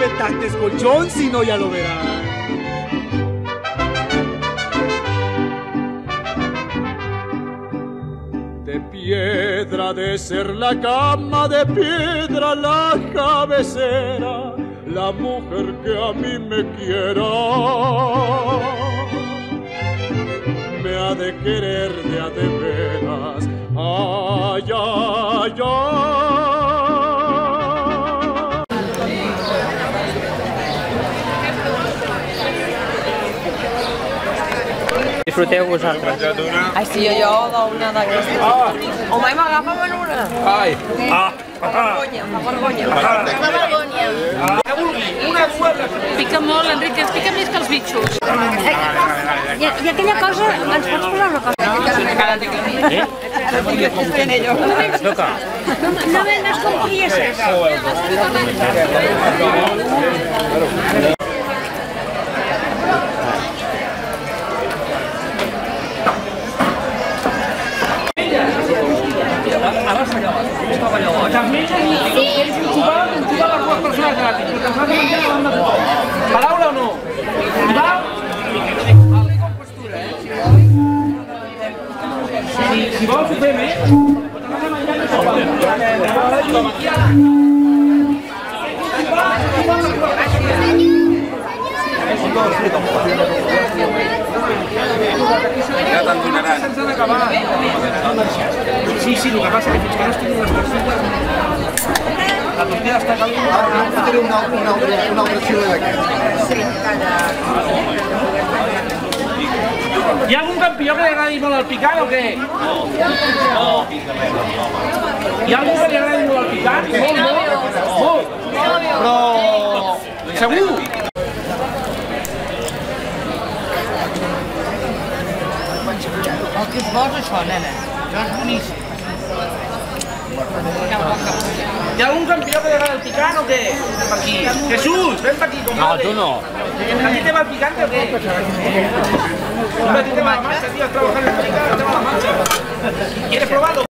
bastantes colchón, si no ya lo verás. De piedra de ser la cama, de piedra la cabecera, la mujer que a mí me quiera. Me ha de querer de a de Disfruteu vosaltres. Ai, sí, jo d'una d'aquestes. Ah. Home, i m'agafa una. Ai! Ah! Fa vergonya, fa vergonya. Fa vergonya. Pica molt, Enric, ens pica més que els bitxos. I, I aquella cosa, ens pots posar una cosa? Eh? Toca. No, Paraula o no? Si, si vols ho fem, eh? Sí, sí, el que passa és que fins que no estiguin les. Tortilla està calent. Faré una, una, altra, una altra xile d'aquest. Hi ha algun campió que li agradi molt el picant o què? No. Hi ha algú que li agradi molt el picant? Molt, molt. Molt. Però... Segur? El que és bo és això, nena. Això és boníssim. Hi ha algun campió que agrada el picant o per aquí. Jesús, ven per aquí, No, compadre. tu no. ¿A ti te va el picante o qué? A ti te va la mancha, tío, has trabajado en el picante, te va la mancha. ¿Quieres probarlo?